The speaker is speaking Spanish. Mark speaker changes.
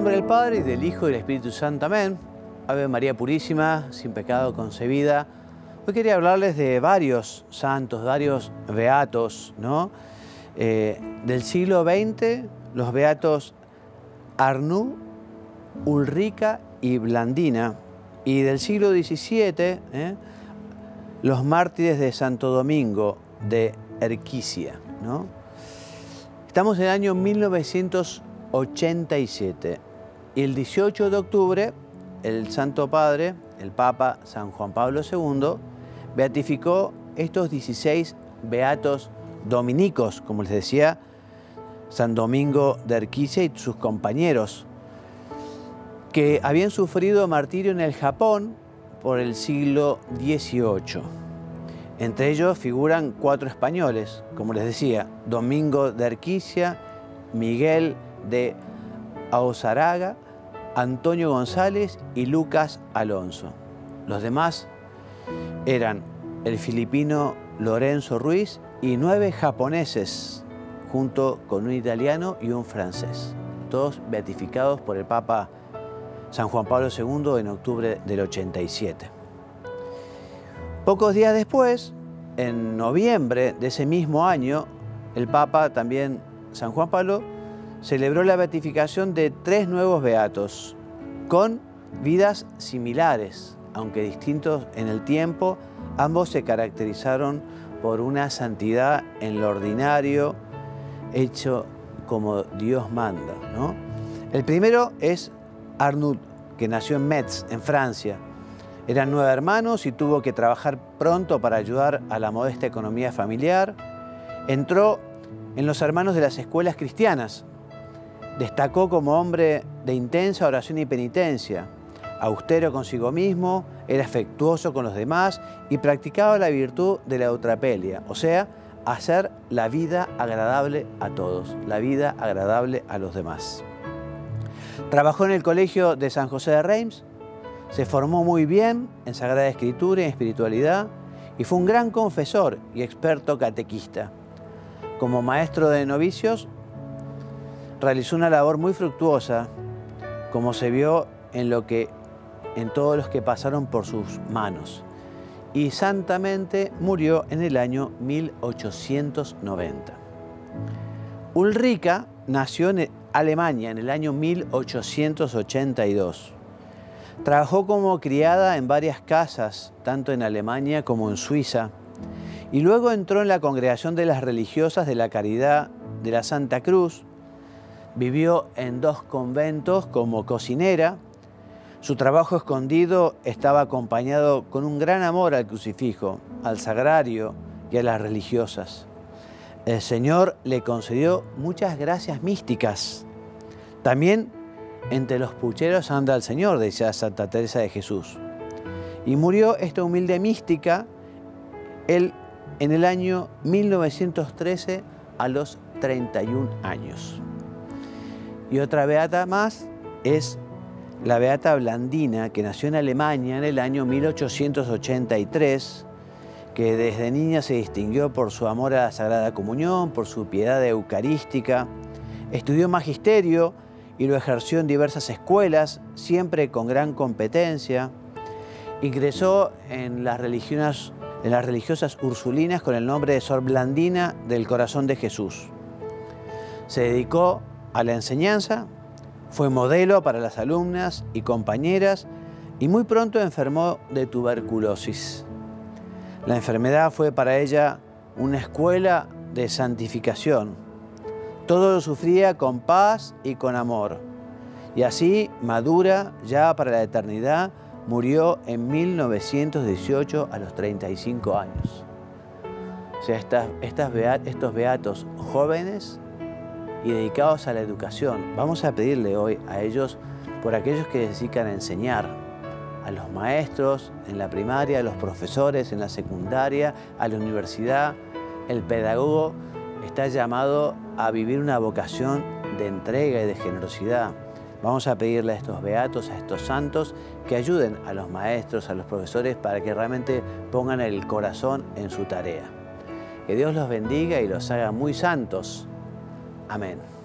Speaker 1: nombre del Padre, y del Hijo y del Espíritu Santo. Amén. Ave María Purísima, sin pecado concebida. Hoy quería hablarles de varios santos, varios beatos, ¿no? Eh, del siglo XX, los beatos Arnú, Ulrica y Blandina. Y del siglo XVII, ¿eh? los mártires de Santo Domingo de Erquicia, ¿no? Estamos en el año 1987 y el 18 de octubre el Santo Padre, el Papa San Juan Pablo II, beatificó estos 16 beatos dominicos, como les decía, San Domingo de Erquicia y sus compañeros, que habían sufrido martirio en el Japón por el siglo XVIII. Entre ellos figuran cuatro españoles, como les decía, Domingo de Erquicia, Miguel de Aosaraga, Antonio González y Lucas Alonso. Los demás eran el filipino Lorenzo Ruiz y nueve japoneses, junto con un italiano y un francés, todos beatificados por el Papa San Juan Pablo II en octubre del 87. Pocos días después, en noviembre de ese mismo año, el Papa, también San Juan Pablo, celebró la beatificación de tres nuevos beatos, con vidas similares, aunque distintos en el tiempo, ambos se caracterizaron por una santidad en lo ordinario, hecho como Dios manda. ¿no? El primero es Arnaud, que nació en Metz, en Francia. Eran nueve hermanos y tuvo que trabajar pronto para ayudar a la modesta economía familiar. Entró en los hermanos de las escuelas cristianas. Destacó como hombre de intensa oración y penitencia. Austero consigo mismo, era afectuoso con los demás y practicaba la virtud de la eutrapelia, o sea, hacer la vida agradable a todos, la vida agradable a los demás. Trabajó en el colegio de San José de Reims, se formó muy bien en Sagrada Escritura y en espiritualidad y fue un gran confesor y experto catequista. Como maestro de novicios, realizó una labor muy fructuosa, como se vio en lo que en todos los que pasaron por sus manos. Y santamente murió en el año 1890. Ulrica nació en Alemania en el año 1882. Trabajó como criada en varias casas, tanto en Alemania como en Suiza, y luego entró en la congregación de las religiosas de la Caridad de la Santa Cruz. Vivió en dos conventos como cocinera. Su trabajo escondido estaba acompañado con un gran amor al crucifijo, al sagrario y a las religiosas el Señor le concedió muchas gracias místicas. También entre los pucheros anda el Señor, decía Santa Teresa de Jesús. Y murió esta humilde mística en el año 1913 a los 31 años. Y otra beata más es la beata Blandina, que nació en Alemania en el año 1883 que desde niña se distinguió por su amor a la Sagrada Comunión, por su piedad eucarística. Estudió magisterio y lo ejerció en diversas escuelas, siempre con gran competencia. Ingresó en las, en las religiosas ursulinas con el nombre de Sor Blandina del Corazón de Jesús. Se dedicó a la enseñanza, fue modelo para las alumnas y compañeras y muy pronto enfermó de tuberculosis. La enfermedad fue para ella una escuela de santificación. Todo lo sufría con paz y con amor. Y así, madura ya para la eternidad, murió en 1918 a los 35 años. O sea, estas, estos beatos jóvenes y dedicados a la educación, vamos a pedirle hoy a ellos por aquellos que dedican a enseñar, a los maestros en la primaria, a los profesores en la secundaria, a la universidad. El pedagogo está llamado a vivir una vocación de entrega y de generosidad. Vamos a pedirle a estos beatos, a estos santos, que ayuden a los maestros, a los profesores, para que realmente pongan el corazón en su tarea. Que Dios los bendiga y los haga muy santos. Amén.